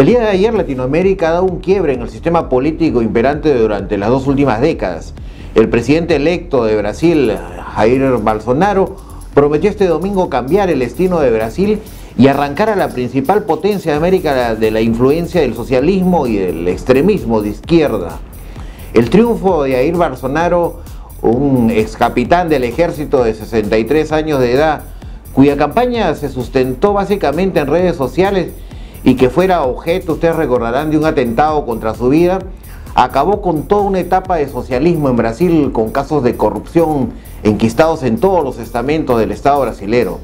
El día de ayer Latinoamérica ha un quiebre en el sistema político imperante durante las dos últimas décadas. El presidente electo de Brasil, Jair Bolsonaro, prometió este domingo cambiar el destino de Brasil y arrancar a la principal potencia de América de la influencia del socialismo y del extremismo de izquierda. El triunfo de Jair Bolsonaro, un ex capitán del ejército de 63 años de edad, cuya campaña se sustentó básicamente en redes sociales, y que fuera objeto, ustedes recordarán, de un atentado contra su vida, acabó con toda una etapa de socialismo en Brasil con casos de corrupción enquistados en todos los estamentos del Estado brasilero.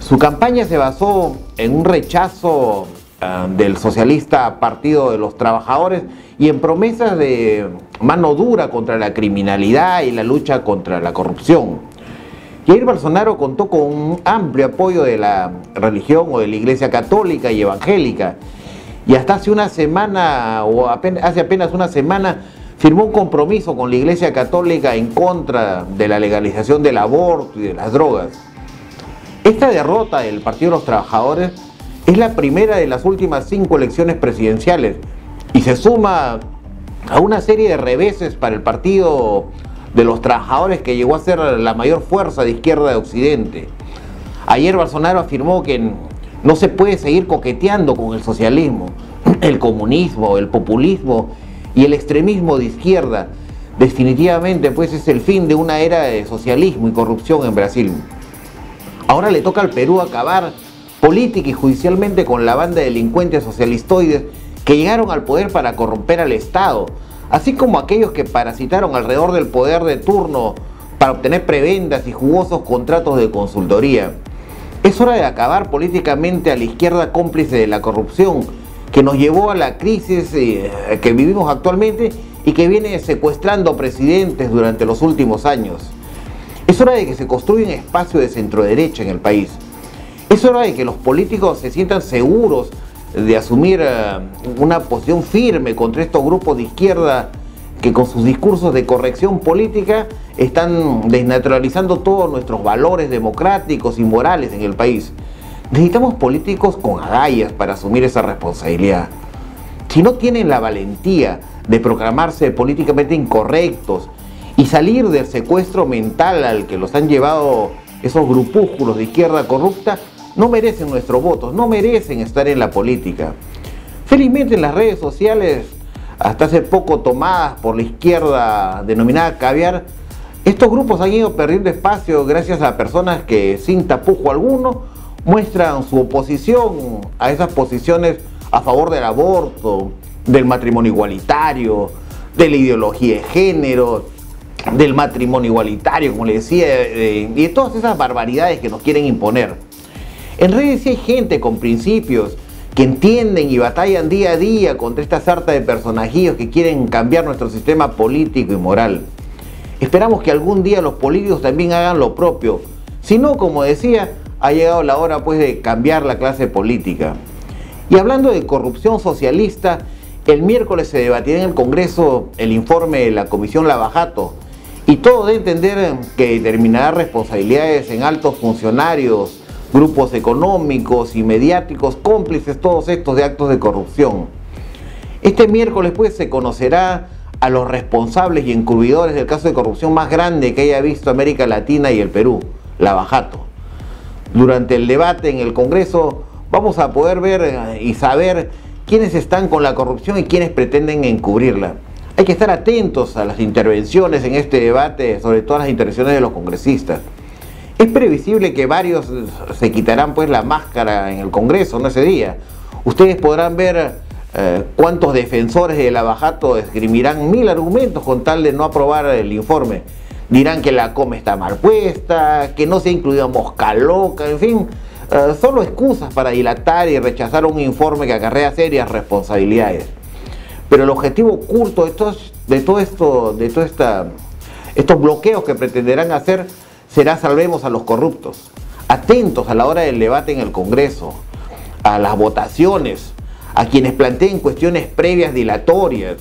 Su campaña se basó en un rechazo uh, del socialista Partido de los Trabajadores y en promesas de mano dura contra la criminalidad y la lucha contra la corrupción. Jair Bolsonaro contó con un amplio apoyo de la religión o de la iglesia católica y evangélica. Y hasta hace una semana, o hace apenas una semana, firmó un compromiso con la iglesia católica en contra de la legalización del aborto y de las drogas. Esta derrota del Partido de los Trabajadores es la primera de las últimas cinco elecciones presidenciales y se suma a una serie de reveses para el Partido de los trabajadores que llegó a ser la mayor fuerza de izquierda de Occidente. Ayer Bolsonaro afirmó que no se puede seguir coqueteando con el socialismo, el comunismo, el populismo y el extremismo de izquierda. Definitivamente, pues es el fin de una era de socialismo y corrupción en Brasil. Ahora le toca al Perú acabar política y judicialmente con la banda de delincuentes socialistoides que llegaron al poder para corromper al Estado, así como aquellos que parasitaron alrededor del poder de turno para obtener prebendas y jugosos contratos de consultoría. Es hora de acabar políticamente a la izquierda cómplice de la corrupción que nos llevó a la crisis eh, que vivimos actualmente y que viene secuestrando presidentes durante los últimos años. Es hora de que se construya un espacio de centroderecha en el país. Es hora de que los políticos se sientan seguros de asumir eh, una posición firme contra estos grupos de izquierda que con sus discursos de corrección política están desnaturalizando todos nuestros valores democráticos y morales en el país. Necesitamos políticos con agallas para asumir esa responsabilidad. Si no tienen la valentía de proclamarse políticamente incorrectos y salir del secuestro mental al que los han llevado esos grupúsculos de izquierda corrupta, no merecen nuestros votos, no merecen estar en la política. Felizmente en las redes sociales, hasta hace poco tomadas por la izquierda denominada caviar, estos grupos han ido perdiendo espacio gracias a personas que sin tapujo alguno muestran su oposición a esas posiciones a favor del aborto, del matrimonio igualitario, de la ideología de género, del matrimonio igualitario, como le decía, y de todas esas barbaridades que nos quieren imponer. En redes hay gente con principios que entienden y batallan día a día contra esta sarta de personajillos que quieren cambiar nuestro sistema político y moral. Esperamos que algún día los políticos también hagan lo propio. Si no, como decía, ha llegado la hora pues de cambiar la clase política. Y hablando de corrupción socialista, el miércoles se debatirá en el Congreso el informe de la Comisión Lavajato y todo de entender que determinará responsabilidades en altos funcionarios grupos económicos y mediáticos cómplices todos estos de actos de corrupción. Este miércoles pues se conocerá a los responsables y encubridores del caso de corrupción más grande que haya visto América Latina y el Perú, la Bajato. Durante el debate en el Congreso vamos a poder ver eh, y saber quiénes están con la corrupción y quiénes pretenden encubrirla. Hay que estar atentos a las intervenciones en este debate, sobre todo las intervenciones de los congresistas. Es previsible que varios se quitarán pues la máscara en el Congreso, no ese día. Ustedes podrán ver eh, cuántos defensores de la Bajato esgrimirán mil argumentos con tal de no aprobar el informe. Dirán que la come está mal puesta, que no se ha incluido mosca loca, en fin, eh, solo excusas para dilatar y rechazar un informe que acarrea serias responsabilidades. Pero el objetivo oculto de, todo esto, de toda esta, estos bloqueos que pretenderán hacer será salvemos a los corruptos. Atentos a la hora del debate en el Congreso, a las votaciones, a quienes planteen cuestiones previas dilatorias,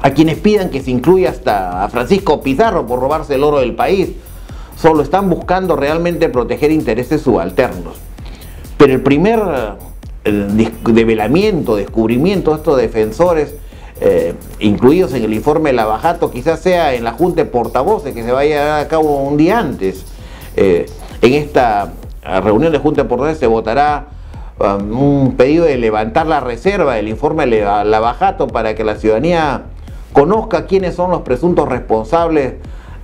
a quienes pidan que se incluya hasta a Francisco Pizarro por robarse el oro del país. Solo están buscando realmente proteger intereses subalternos. Pero el primer develamiento, descubrimiento de estos defensores, eh, incluidos en el informe de Lavajato, quizás sea en la Junta de Portavoces que se vaya a cabo un día antes. Eh, en esta reunión de Junta de Portavoces se votará um, un pedido de levantar la reserva del informe de Lavajato para que la ciudadanía conozca quiénes son los presuntos responsables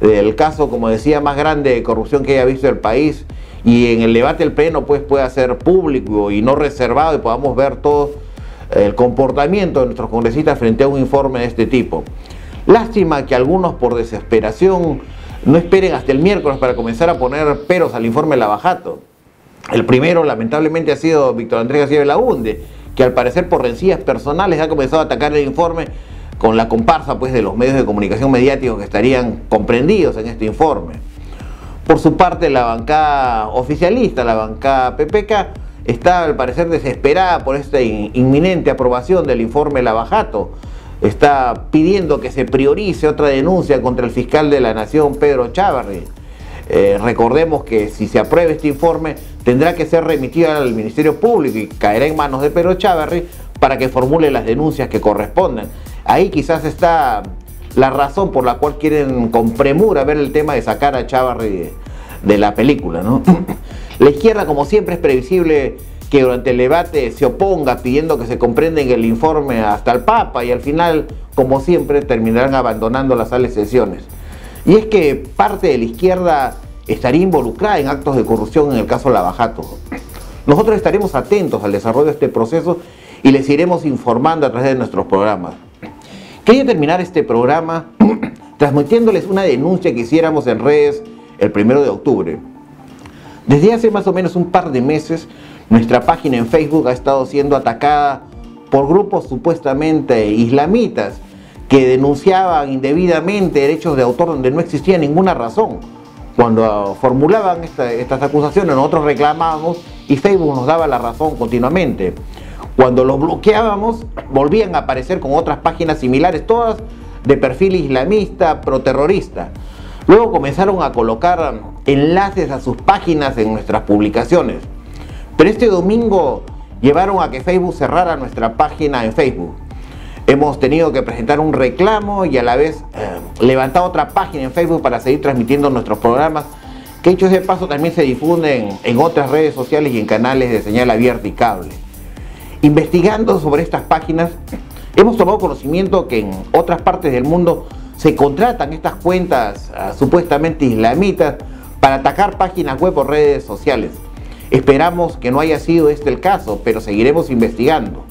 del caso, como decía, más grande de corrupción que haya visto el país y en el debate del pleno pues pueda ser público y no reservado y podamos ver todo el comportamiento de nuestros congresistas frente a un informe de este tipo. Lástima que algunos por desesperación no esperen hasta el miércoles para comenzar a poner peros al informe Lavajato. El primero lamentablemente ha sido Víctor Andrés García que al parecer por rencillas personales ha comenzado a atacar el informe con la comparsa pues, de los medios de comunicación mediáticos que estarían comprendidos en este informe. Por su parte, la bancada oficialista, la bancada PPK, está al parecer desesperada por esta inminente aprobación del informe Lavajato. Está pidiendo que se priorice otra denuncia contra el fiscal de la Nación, Pedro Chávarri. Eh, recordemos que si se aprueba este informe, tendrá que ser remitido al Ministerio Público y caerá en manos de Pedro Chávarri para que formule las denuncias que correspondan. Ahí quizás está la razón por la cual quieren con premura ver el tema de sacar a Chávarri de, la película. ¿no? la izquierda, como siempre, es previsible que durante el debate se oponga pidiendo que se comprenda en el informe hasta el Papa y al final, como siempre, terminarán abandonando las sales sesiones. Y es que parte de la izquierda estaría involucrada en actos de corrupción en el caso Lavajato. Nosotros estaremos atentos al desarrollo de este proceso y les iremos informando a través de nuestros programas. Quería terminar este programa transmitiéndoles una denuncia que hiciéramos en redes el primero de octubre. Desde hace más o menos un par de meses, nuestra página en Facebook ha estado siendo atacada por grupos supuestamente islamitas que denunciaban indebidamente derechos de autor donde no existía ninguna razón. Cuando formulaban estas acusaciones, nosotros reclamábamos y Facebook nos daba la razón continuamente. Cuando los bloqueábamos, volvían a aparecer con otras páginas similares, todas de perfil islamista, proterrorista. Luego comenzaron a colocar enlaces a sus páginas en nuestras publicaciones. Pero este domingo llevaron a que Facebook cerrara nuestra página en Facebook. Hemos tenido que presentar un reclamo y a la vez eh, levantar otra página en Facebook para seguir transmitiendo nuestros programas, que hechos de paso también se difunden en otras redes sociales y en canales de señal abierta y cable. Investigando sobre estas páginas, hemos tomado conocimiento que en otras partes del mundo se contratan estas cuentas ah, supuestamente islamitas para atacar páginas web o redes sociales. Esperamos que no haya sido este el caso, pero seguiremos investigando.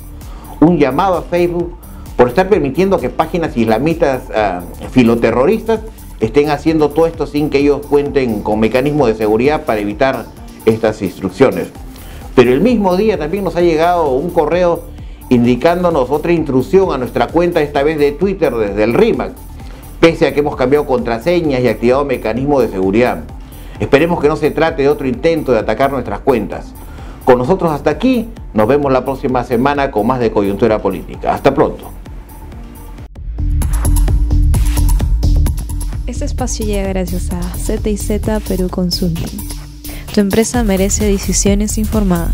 Un llamado a Facebook por estar permitiendo que páginas islamitas ah, filoterroristas estén haciendo todo esto sin que ellos cuenten con mecanismos de seguridad para evitar estas instrucciones. Pero el mismo día también nos ha llegado un correo indicándonos otra intrusión a nuestra cuenta, esta vez de Twitter desde el RIMAC, pese a que hemos cambiado contraseñas y activado mecanismos de seguridad. Esperemos que no se trate de otro intento de atacar nuestras cuentas. Con nosotros hasta aquí, nos vemos la próxima semana con más de coyuntura política. Hasta pronto. Este espacio llega gracias a ZZ Perú Consulting. Tu empresa merece decisiones informadas.